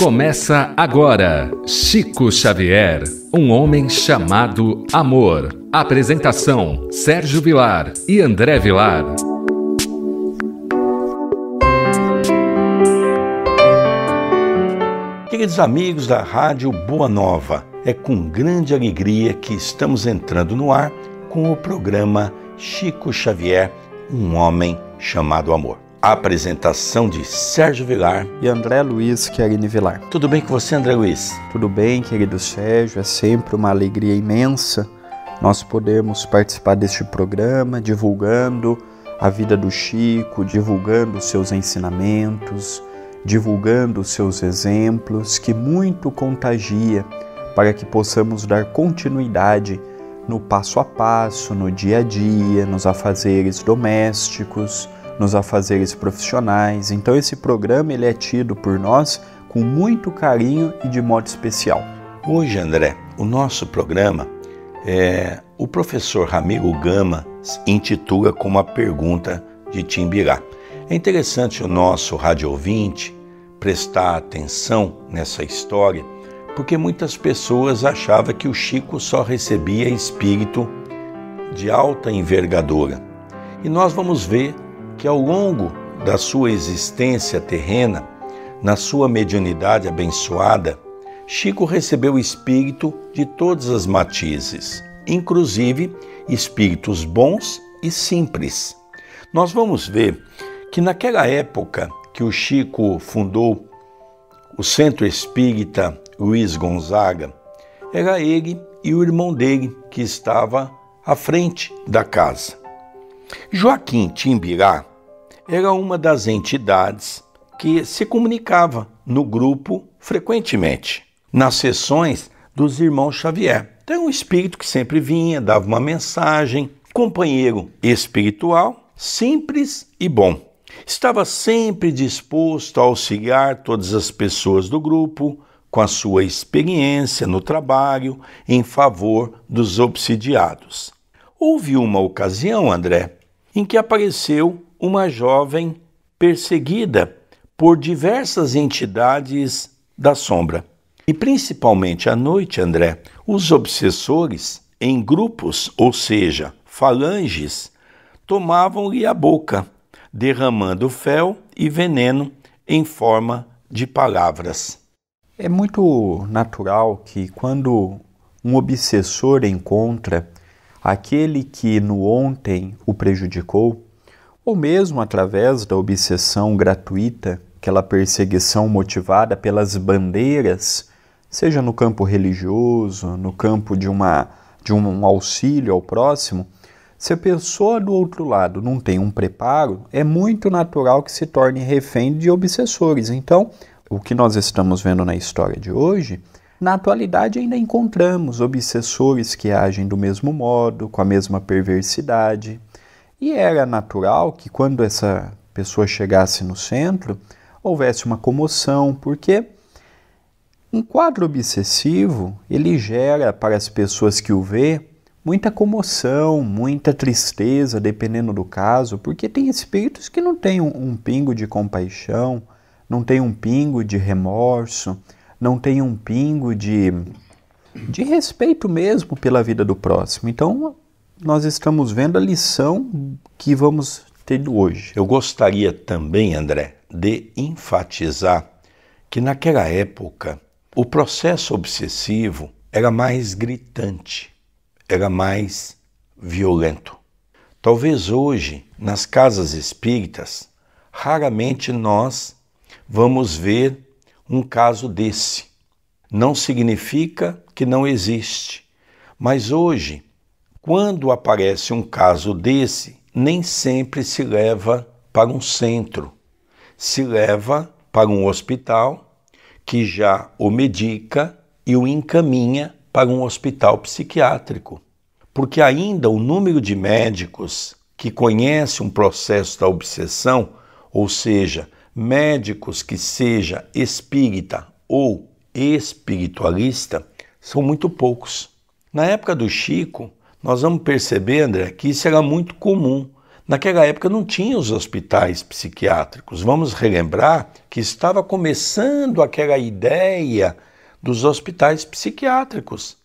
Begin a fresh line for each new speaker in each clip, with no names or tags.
Começa agora Chico Xavier, um homem chamado amor. Apresentação: Sérgio Vilar e André Vilar.
Queridos amigos da Rádio Boa Nova, é com grande alegria que estamos entrando no ar com o programa Chico Xavier, um homem chamado amor. A apresentação de Sérgio Vilar
e André Luiz Querini Vilar.
Tudo bem com você, André Luiz?
Tudo bem, querido Sérgio. É sempre uma alegria imensa nós podermos participar deste programa, divulgando a vida do Chico, divulgando os seus ensinamentos, divulgando os seus exemplos, que muito contagia para que possamos dar continuidade no passo a passo, no dia a dia, nos afazeres domésticos, nos afazeres profissionais. Então esse programa ele é tido por nós com muito carinho e de modo especial.
Hoje, André, o nosso programa é o professor Ramiro Gama intitula com uma pergunta de Timbirá. É interessante o nosso rádio ouvinte prestar atenção nessa história porque muitas pessoas achavam que o Chico só recebia espírito de alta envergadura. E nós vamos ver que ao longo da sua existência terrena, na sua mediunidade abençoada, Chico recebeu espírito de todas as matizes, inclusive espíritos bons e simples. Nós vamos ver que naquela época que o Chico fundou o Centro Espírita Luiz Gonzaga, era ele e o irmão dele que estava à frente da casa. Joaquim Timbirá era uma das entidades que se comunicava no grupo frequentemente, nas sessões dos irmãos Xavier. Então, um espírito que sempre vinha, dava uma mensagem, companheiro espiritual, simples e bom. Estava sempre disposto a auxiliar todas as pessoas do grupo, com a sua experiência no trabalho em favor dos obsidiados. Houve uma ocasião, André, em que apareceu uma jovem perseguida por diversas entidades da sombra. E principalmente à noite, André, os obsessores, em grupos, ou seja, falanges, tomavam-lhe a boca, derramando fel e veneno em forma de palavras.
É muito natural que quando um obsessor encontra aquele que no ontem o prejudicou, ou mesmo através da obsessão gratuita, aquela perseguição motivada pelas bandeiras, seja no campo religioso, no campo de, uma, de um auxílio ao próximo, se a pessoa do outro lado não tem um preparo, é muito natural que se torne refém de obsessores. Então, o que nós estamos vendo na história de hoje, na atualidade ainda encontramos obsessores que agem do mesmo modo, com a mesma perversidade. E era natural que quando essa pessoa chegasse no centro, houvesse uma comoção, porque um quadro obsessivo, ele gera para as pessoas que o vê muita comoção, muita tristeza, dependendo do caso, porque tem espíritos que não têm um, um pingo de compaixão, não tem um pingo de remorso, não tem um pingo de, de respeito mesmo pela vida do próximo. Então, nós estamos vendo a lição que vamos ter hoje.
Eu gostaria também, André, de enfatizar que naquela época o processo obsessivo era mais gritante, era mais violento. Talvez hoje, nas casas espíritas, raramente nós vamos ver um caso desse. Não significa que não existe, mas hoje, quando aparece um caso desse, nem sempre se leva para um centro, se leva para um hospital que já o medica e o encaminha para um hospital psiquiátrico. Porque ainda o número de médicos que conhecem um processo da obsessão, ou seja, médicos que seja espírita ou espiritualista são muito poucos. Na época do Chico, nós vamos perceber, André, que isso era muito comum. Naquela época não tinha os hospitais psiquiátricos. Vamos relembrar que estava começando aquela ideia dos hospitais psiquiátricos.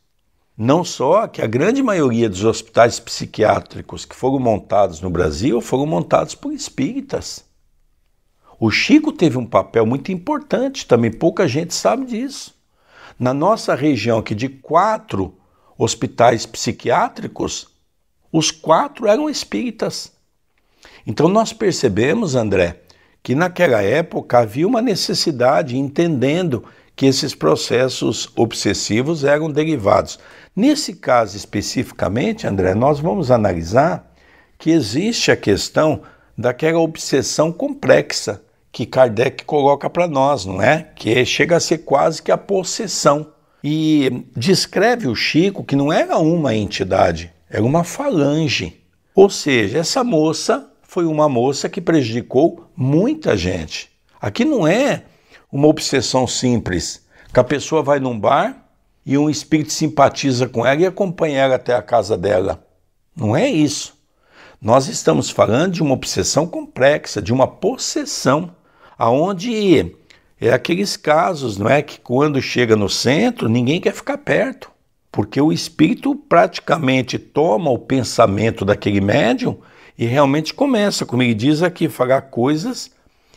Não só que a grande maioria dos hospitais psiquiátricos que foram montados no Brasil foram montados por espíritas. O Chico teve um papel muito importante, também pouca gente sabe disso. Na nossa região aqui de quatro hospitais psiquiátricos, os quatro eram espíritas. Então nós percebemos, André, que naquela época havia uma necessidade, entendendo que esses processos obsessivos eram derivados. Nesse caso especificamente, André, nós vamos analisar que existe a questão daquela obsessão complexa que Kardec coloca para nós, não é? Que chega a ser quase que a possessão. E descreve o Chico que não era uma entidade, era uma falange. Ou seja, essa moça foi uma moça que prejudicou muita gente. Aqui não é uma obsessão simples, que a pessoa vai num bar e um espírito simpatiza com ela e acompanha ela até a casa dela. Não é isso. Nós estamos falando de uma obsessão complexa, de uma possessão, aonde é aqueles casos, não é, que quando chega no centro, ninguém quer ficar perto, porque o espírito praticamente toma o pensamento daquele médium e realmente começa, como ele diz aqui, falar coisas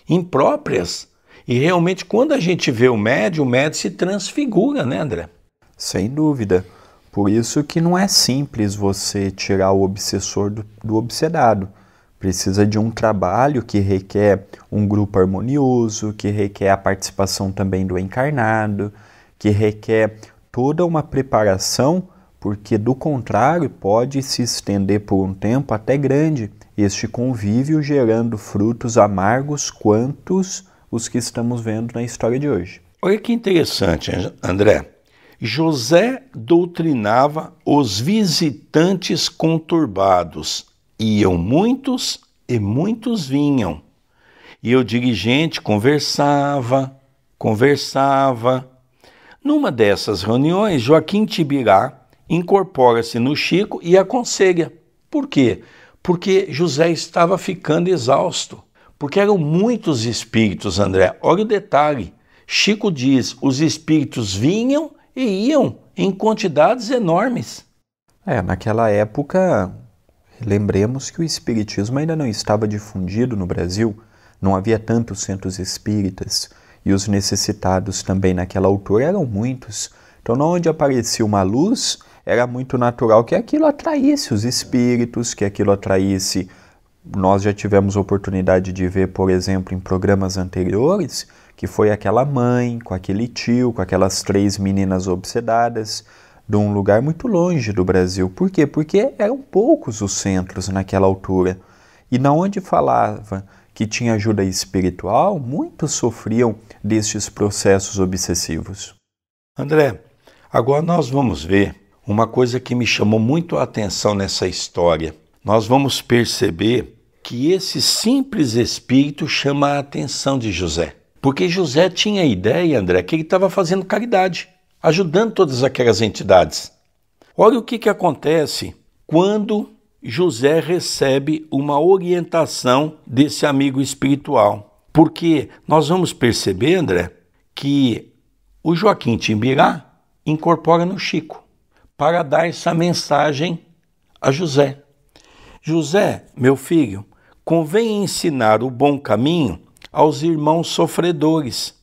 impróprias. E realmente, quando a gente vê o médium, o médium se transfigura, né, André?
Sem dúvida. Por isso que não é simples você tirar o obsessor do, do obsedado. Precisa de um trabalho que requer um grupo harmonioso, que requer a participação também do encarnado, que requer toda uma preparação porque do contrário pode se estender por um tempo até grande este convívio gerando frutos amargos quantos os que estamos vendo na história de hoje.
Olha que interessante, André. José doutrinava os visitantes conturbados. Iam muitos e muitos vinham. E o dirigente conversava, conversava. Numa dessas reuniões, Joaquim Tibirá incorpora-se no Chico e aconselha. Por quê? Porque José estava ficando exausto. Porque eram muitos espíritos, André. Olha o detalhe. Chico diz: os espíritos vinham e iam em quantidades enormes.
É, naquela época, lembremos que o espiritismo ainda não estava difundido no Brasil, não havia tantos centros espíritas e os necessitados também naquela altura eram muitos. Então, onde aparecia uma luz, era muito natural que aquilo atraísse os espíritos, que aquilo atraísse. Nós já tivemos oportunidade de ver, por exemplo, em programas anteriores, que foi aquela mãe com aquele tio, com aquelas três meninas obsedadas, de um lugar muito longe do Brasil. Por quê? Porque eram poucos os centros naquela altura. E na onde falava que tinha ajuda espiritual, muitos sofriam destes processos obsessivos.
André, agora nós vamos ver uma coisa que me chamou muito a atenção nessa história. Nós vamos perceber que esse simples espírito chama a atenção de José. Porque José tinha a ideia, André, que ele estava fazendo caridade, ajudando todas aquelas entidades. Olha o que, que acontece quando José recebe uma orientação desse amigo espiritual. Porque nós vamos perceber, André, que o Joaquim Timbirá incorpora no Chico para dar essa mensagem a José. José, meu filho, convém ensinar o bom caminho aos irmãos sofredores.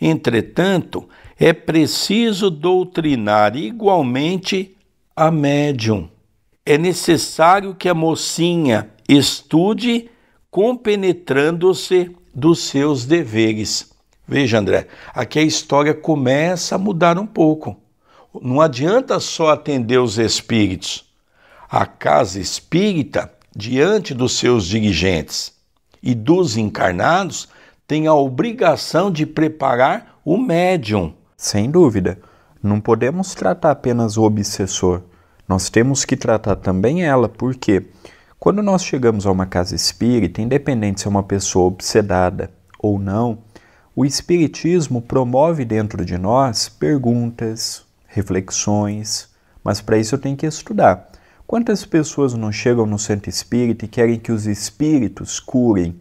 Entretanto, é preciso doutrinar igualmente a médium. É necessário que a mocinha estude compenetrando-se dos seus deveres. Veja, André, aqui a história começa a mudar um pouco. Não adianta só atender os espíritos. A casa espírita, diante dos seus dirigentes e dos encarnados, tem a obrigação de preparar o médium.
Sem dúvida. Não podemos tratar apenas o obsessor. Nós temos que tratar também ela, porque quando nós chegamos a uma casa espírita, independente se é uma pessoa obsedada ou não, o Espiritismo promove dentro de nós perguntas, reflexões, mas para isso eu tenho que estudar. Quantas pessoas não chegam no centro espírita e querem que os espíritos curem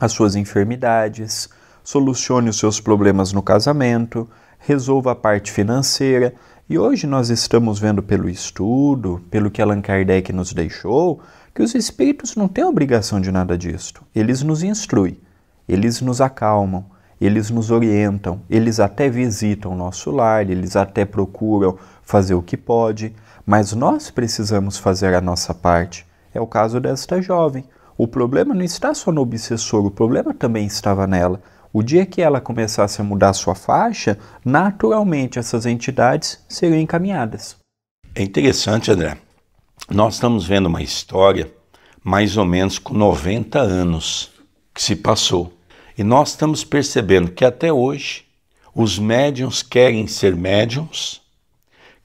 as suas enfermidades, solucione os seus problemas no casamento, resolva a parte financeira. E hoje nós estamos vendo pelo estudo, pelo que Allan Kardec nos deixou, que os espíritos não têm obrigação de nada disto. Eles nos instruem, eles nos acalmam, eles nos orientam, eles até visitam o nosso lar, eles até procuram fazer o que pode, mas nós precisamos fazer a nossa parte. É o caso desta jovem. O problema não está só no obsessor, o problema também estava nela. O dia que ela começasse a mudar sua faixa, naturalmente essas entidades seriam encaminhadas.
É interessante, André. Nós estamos vendo uma história mais ou menos com 90 anos que se passou. E nós estamos percebendo que até hoje os médiums querem ser médiums,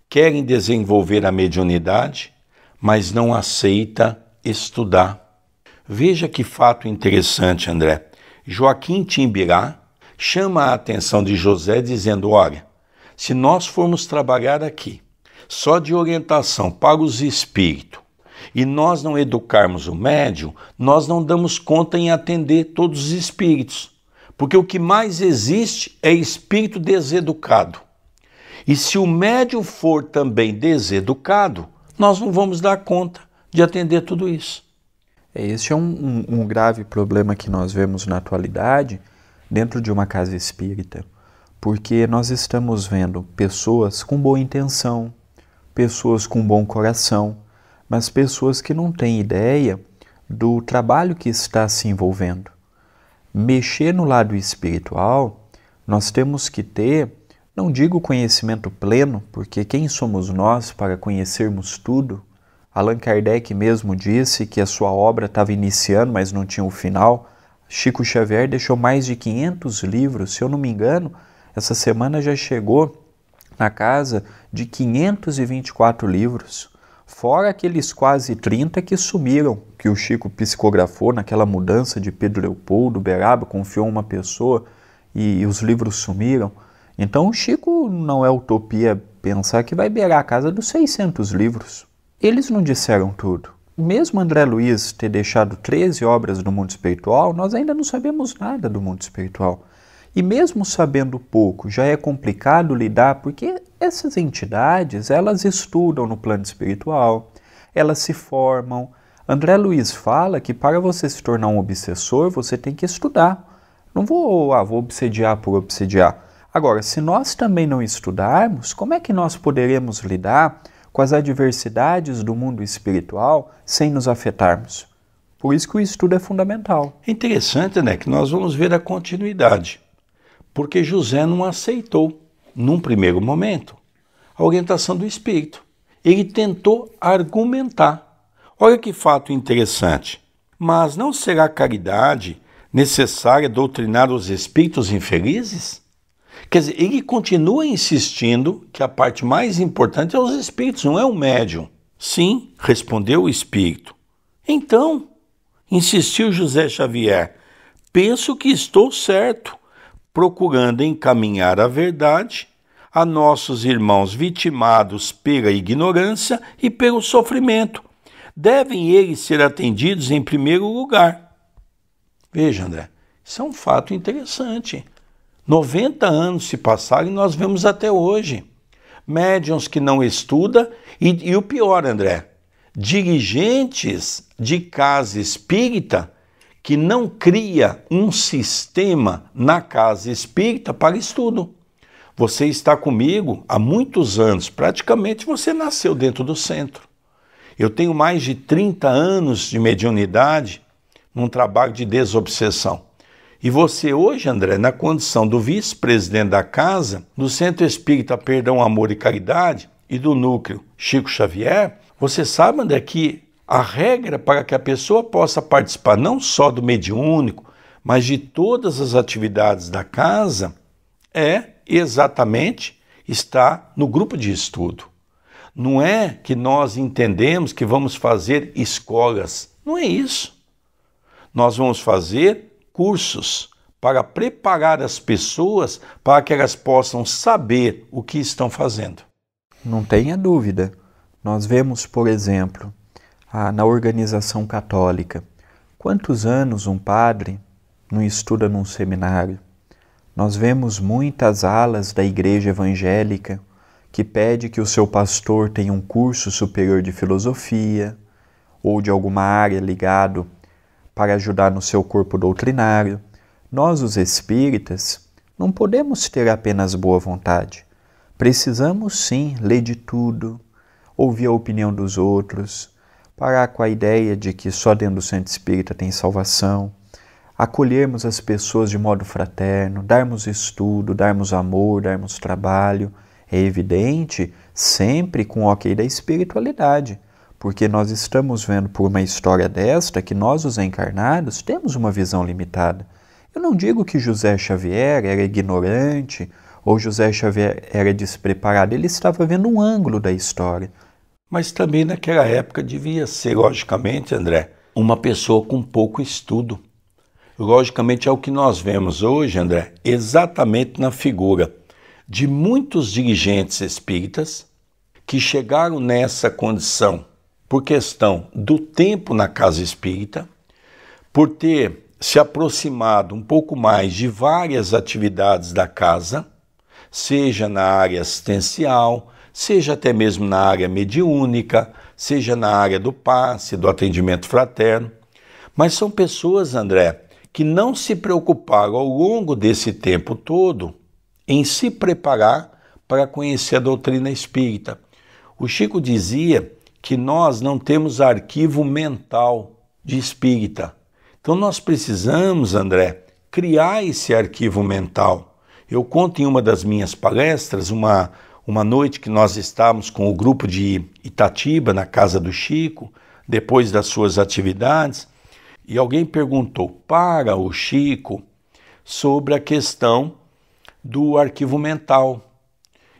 querem desenvolver a mediunidade, mas não aceita estudar. Veja que fato interessante, André. Joaquim Timbirá chama a atenção de José dizendo: Olha, se nós formos trabalhar aqui só de orientação para os espíritos e nós não educarmos o médium, nós não damos conta em atender todos os espíritos. Porque o que mais existe é espírito deseducado. E se o médium for também deseducado, nós não vamos dar conta de atender tudo isso.
Este é um, um, um grave problema que nós vemos na atualidade dentro de uma casa espírita, porque nós estamos vendo pessoas com boa intenção, pessoas com bom coração, mas pessoas que não têm ideia do trabalho que está se envolvendo. Mexer no lado espiritual, nós temos que ter, não digo conhecimento pleno, porque quem somos nós para conhecermos tudo? Allan Kardec mesmo disse que a sua obra estava iniciando, mas não tinha o final. Chico Xavier deixou mais de 500 livros, se eu não me engano, essa semana já chegou na casa de 524 livros, fora aqueles quase 30 que sumiram, que o Chico psicografou naquela mudança de Pedro Leopoldo, Beraba, confiou uma pessoa e, e os livros sumiram. Então o Chico não é utopia pensar que vai beirar a casa dos 600 livros. Eles não disseram tudo. Mesmo André Luiz ter deixado 13 obras do mundo espiritual, nós ainda não sabemos nada do mundo espiritual. E mesmo sabendo pouco, já é complicado lidar porque essas entidades, elas estudam no plano espiritual, elas se formam. André Luiz fala que para você se tornar um obsessor, você tem que estudar. Não vou, ah, vou obsediar por obsediar. Agora, se nós também não estudarmos, como é que nós poderemos lidar com as adversidades do mundo espiritual sem nos afetarmos. Por isso que o estudo é fundamental.
É interessante, né, que nós vamos ver a continuidade. Porque José não aceitou, num primeiro momento, a orientação do espírito. Ele tentou argumentar. Olha que fato interessante. Mas não será caridade necessária doutrinar os espíritos infelizes? Quer dizer, ele continua insistindo que a parte mais importante é os espíritos, não é o médium. Sim, respondeu o espírito. Então, insistiu José Xavier, penso que estou certo, procurando encaminhar a verdade a nossos irmãos vitimados pela ignorância e pelo sofrimento. Devem eles ser atendidos em primeiro lugar. Veja, André, isso é um fato interessante. 90 anos se passaram e nós vemos até hoje. Médiuns que não estudam e, e o pior, André, dirigentes de casa espírita que não cria um sistema na casa espírita para estudo. Você está comigo há muitos anos, praticamente você nasceu dentro do centro. Eu tenho mais de 30 anos de mediunidade num trabalho de desobsessão. E você hoje, André, na condição do vice-presidente da casa, do Centro Espírita Perdão, Amor e Caridade e do núcleo Chico Xavier, você sabe, André, que a regra para que a pessoa possa participar não só do mediúnico, mas de todas as atividades da casa é exatamente estar no grupo de estudo. Não é que nós entendemos que vamos fazer escolas. Não é isso. Nós vamos fazer cursos para preparar as pessoas para que elas possam saber o que estão fazendo.
Não tenha dúvida. Nós vemos, por exemplo, ah, na organização católica. Quantos anos um padre não estuda num seminário? Nós vemos muitas alas da igreja evangélica que pede que o seu pastor tenha um curso superior de filosofia ou de alguma área ligado para ajudar no seu corpo doutrinário. Nós, os espíritas, não podemos ter apenas boa vontade. Precisamos sim ler de tudo, ouvir a opinião dos outros, parar com a ideia de que só dentro do centro espírita tem salvação, acolhermos as pessoas de modo fraterno, darmos estudo, darmos amor, darmos trabalho é evidente sempre com o ok da espiritualidade, porque nós estamos vendo por uma história desta que nós, os encarnados, temos uma visão limitada. Eu não digo que José Xavier era ignorante ou José Xavier era despreparado, ele estava vendo um ângulo da história.
Mas também naquela época devia ser, logicamente, André, uma pessoa com pouco estudo. Logicamente é o que nós vemos hoje, André, exatamente na figura de muitos dirigentes espíritas que chegaram nessa condição por questão do tempo na casa espírita, por ter se aproximado um pouco mais de várias atividades da casa, seja na área assistencial, seja até mesmo na área mediúnica, seja na área do passe, do atendimento fraterno. Mas são pessoas, André, que não se preocuparam ao longo desse tempo todo em se preparar para conhecer a doutrina espírita. O Chico dizia que nós não temos arquivo mental de espírita. Então nós precisamos, André, criar esse arquivo mental. Eu conto em uma das minhas palestras uma, uma noite que nós estávamos com o grupo de Itatiba na casa do Chico, depois das suas atividades, e alguém perguntou para o Chico sobre a questão do arquivo mental.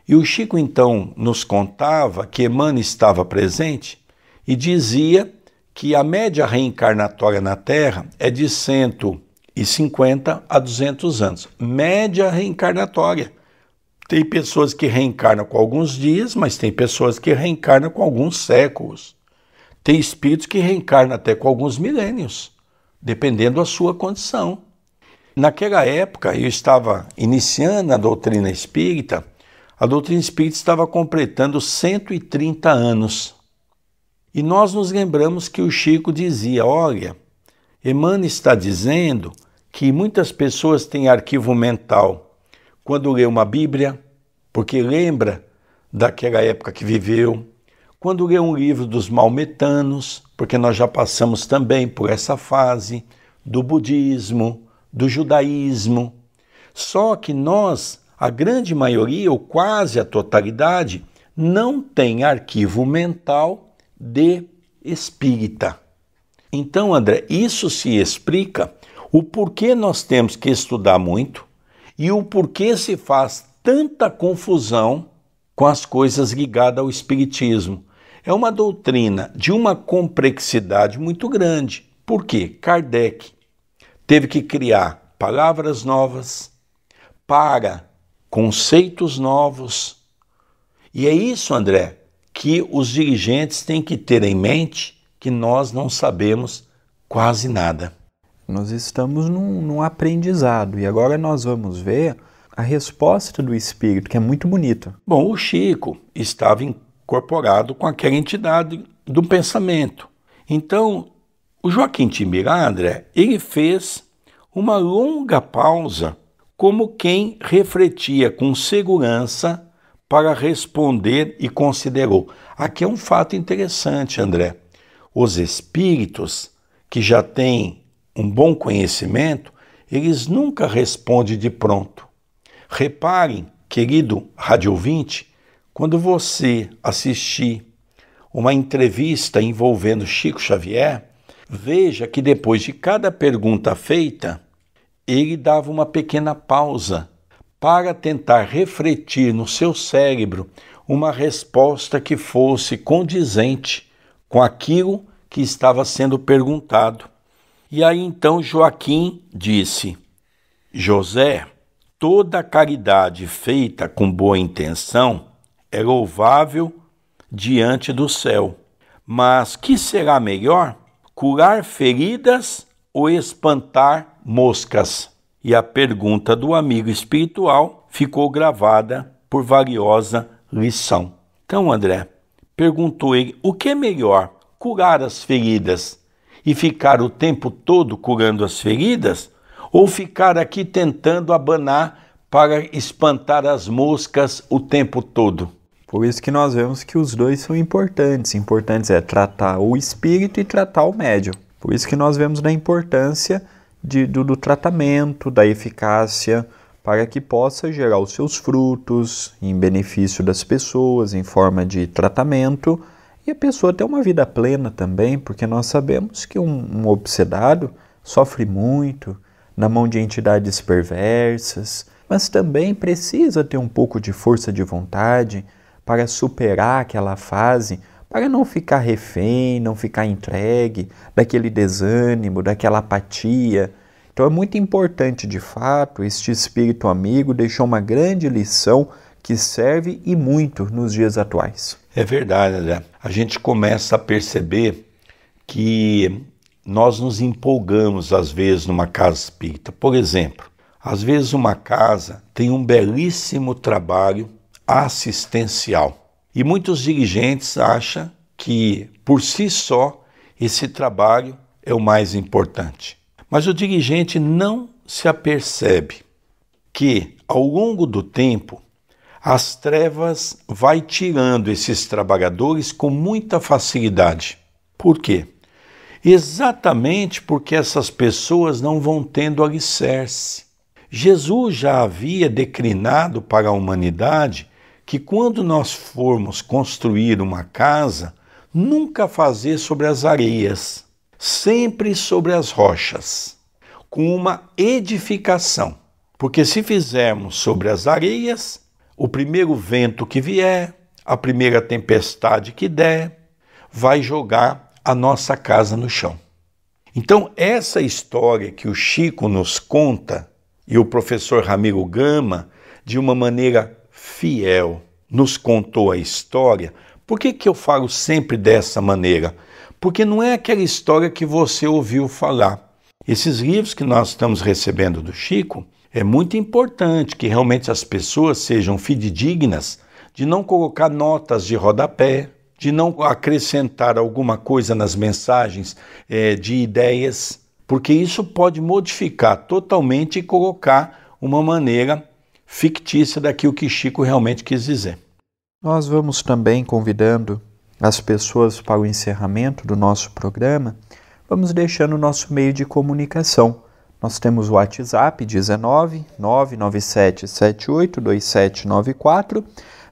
E o Chico então nos contava que Emmanuel estava presente e dizia que a média reencarnatória na Terra é de 150 a 200 anos. Média reencarnatória. Tem pessoas que reencarnam com alguns dias, mas tem pessoas que reencarnam com alguns séculos. Tem espíritos que reencarnam até com alguns milênios, dependendo da sua condição. Naquela época, eu estava iniciando a doutrina espírita, a doutrina espírita estava completando 130 anos. E nós nos lembramos que o Chico dizia: olha, Emmanuel está dizendo que muitas pessoas têm arquivo mental quando lê uma Bíblia, porque lembra daquela época que viveu, quando lê um livro dos maometanos, porque nós já passamos também por essa fase, do budismo, do judaísmo. Só que nós, a grande maioria, ou quase a totalidade, não tem arquivo mental de espírita. Então, André, isso se explica o porquê nós temos que estudar muito e o porquê se faz tanta confusão com as coisas ligadas ao espiritismo. É uma doutrina de uma complexidade muito grande. Por quê? Kardec teve que criar palavras novas para conceitos novos. E é isso, André, que os dirigentes têm que ter em mente que nós não sabemos quase nada.
Nós estamos num, num aprendizado e agora nós vamos ver a resposta do espírito, que é muito bonita.
Bom, o Chico estava incorporado com aquela entidade do pensamento. Então, o Joaquim Timbirá, André, ele fez uma longa pausa, como quem refletia com segurança para responder e considerou. Aqui é um fato interessante, André. Os espíritos que já têm um bom conhecimento, eles nunca respondem de pronto. Reparem, querido rádio ouvinte, quando você assistir uma entrevista envolvendo Chico Xavier, Veja que depois de cada pergunta feita, ele dava uma pequena pausa para tentar refletir no seu cérebro uma resposta que fosse condizente com aquilo que estava sendo perguntado. E aí então Joaquim disse: José, toda caridade feita com boa intenção é louvável diante do céu Mas que será melhor? Curar feridas ou espantar moscas? E a pergunta do amigo espiritual ficou gravada por valiosa lição. Então, André, perguntou ele: o que é melhor, curar as feridas e ficar o tempo todo curando as feridas, ou ficar aqui tentando abanar para espantar as moscas o tempo todo?
Por isso que nós vemos que os dois são importantes. Importantes é tratar o espírito e tratar o médium. Por isso que nós vemos da importância de, do, do tratamento, da eficácia, para que possa gerar os seus frutos em benefício das pessoas, em forma de tratamento, e a pessoa ter uma vida plena também, porque nós sabemos que um, um obsedado sofre muito na mão de entidades perversas, mas também precisa ter um pouco de força de vontade para superar aquela fase, para não ficar refém, não ficar entregue daquele desânimo, daquela apatia então é muito importante, de fato, este espírito amigo deixou uma grande lição que serve e muito nos dias atuais.
É verdade, André. A gente começa a perceber que nós nos empolgamos às vezes numa casa espírita. Por exemplo, às vezes uma casa tem um belíssimo trabalho assistencial e muitos dirigentes acham que por si só esse trabalho é o mais importante. Mas o dirigente não se apercebe que, ao longo do tempo, as trevas vai tirando esses trabalhadores com muita facilidade. Por quê? Exatamente porque essas pessoas não vão tendo alicerce. Jesus já havia declinado para a humanidade que quando nós formos construir uma casa, nunca fazer sobre as areias, sempre sobre as rochas, com uma edificação. Porque se fizermos sobre as areias, o primeiro vento que vier, a primeira tempestade que der, vai jogar a nossa casa no chão. Então, essa história que o Chico nos conta e o professor Ramiro Gama, de uma maneira fiel, nos contou a história. Por que, que eu falo sempre dessa maneira? porque não é aquela história que você ouviu falar. Esses livros que nós estamos recebendo do Chico, é muito importante que realmente as pessoas sejam fidedignas de não colocar notas de rodapé, de não acrescentar alguma coisa nas mensagens é, de ideias, porque isso pode modificar totalmente e colocar uma maneira fictícia daquilo que Chico realmente quis dizer.
Nós vamos também convidando as pessoas para o encerramento do nosso programa, vamos deixando o nosso meio de comunicação. Nós temos o WhatsApp 19 997 782794.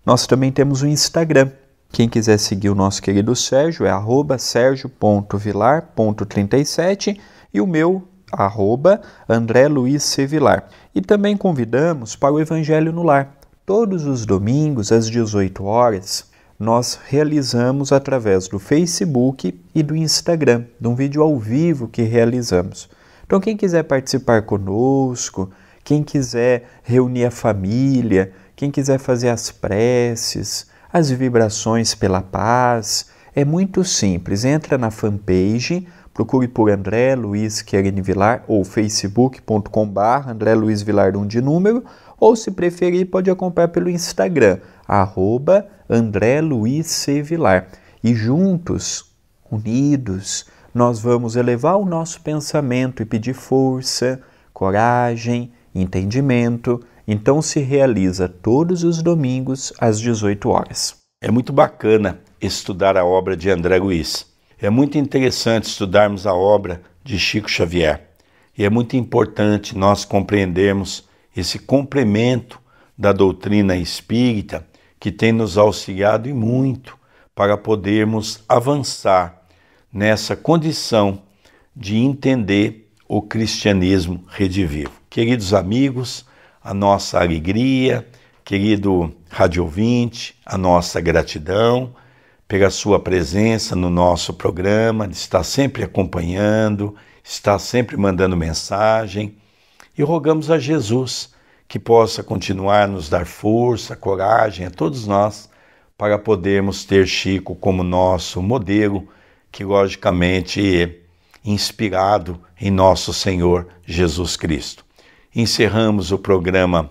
Nós também temos o Instagram. Quem quiser seguir o nosso querido Sérgio é arroba sergio.vilar.37 e o meu arroba André Luiz Sevilar. E também convidamos para o Evangelho no Lar. Todos os domingos às 18 horas nós realizamos através do Facebook e do Instagram, de um vídeo ao vivo que realizamos. Então, quem quiser participar conosco, quem quiser reunir a família, quem quiser fazer as preces, as vibrações pela paz, é muito simples. Entra na fanpage, procure por André Luiz Querine Vilar ou facebook.com.br André Luiz Vilar um de número, ou se preferir, pode acompanhar pelo Instagram, arroba André Luiz C. Vilar. E juntos, unidos, nós vamos elevar o nosso pensamento e pedir força, coragem, entendimento. Então se realiza todos os domingos às 18 horas.
É muito bacana estudar a obra de André Luiz. É muito interessante estudarmos a obra de Chico Xavier. E é muito importante nós compreendermos esse complemento da doutrina espírita que tem nos auxiliado e muito para podermos avançar nessa condição de entender o cristianismo redivivo. Queridos amigos, a nossa alegria, querido rádio ouvinte, a nossa gratidão pela sua presença no nosso programa, de estar sempre acompanhando, estar sempre mandando mensagem. E rogamos a Jesus que possa continuar nos dar força, coragem a todos nós para podermos ter Chico como nosso modelo, que logicamente inspirado em nosso Senhor Jesus Cristo. Encerramos o programa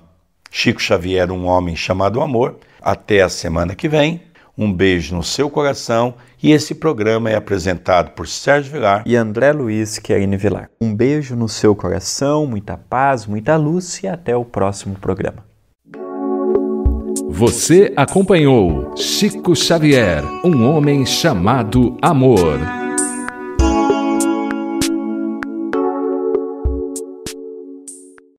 Chico Xavier, um homem chamado amor. Até a semana que vem. Um beijo no seu coração e esse programa é apresentado por Sérgio Vilar
e André Luiz Querine Vilar. Um beijo no seu coração, muita paz, muita luz e até o próximo programa.
Você acompanhou Chico Xavier, um homem chamado amor.